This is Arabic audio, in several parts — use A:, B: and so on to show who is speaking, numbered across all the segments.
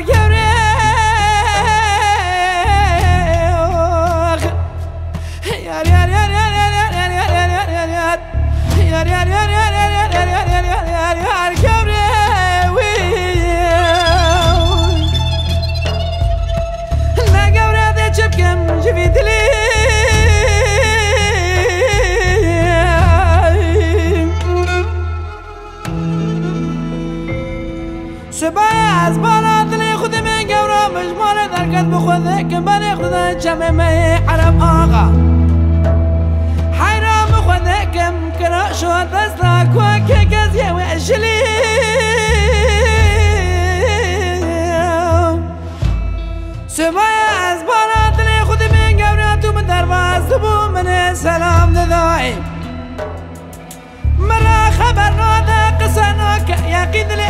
A: göre Yar yar yar yar yar yar yar yar yar yar yar yar yar yar yar yar که بریخ دن جمع می عرب آقا حیرام خود نکم کرا شو دست لکو که گزیه و اجلی سمایه از بارا دلی خودی من گوری تو من در باز بو من سلام ندائی مرا خبر نادا قصه ناکه یقین دلی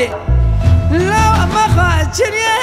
A: Okay. Love my a genius.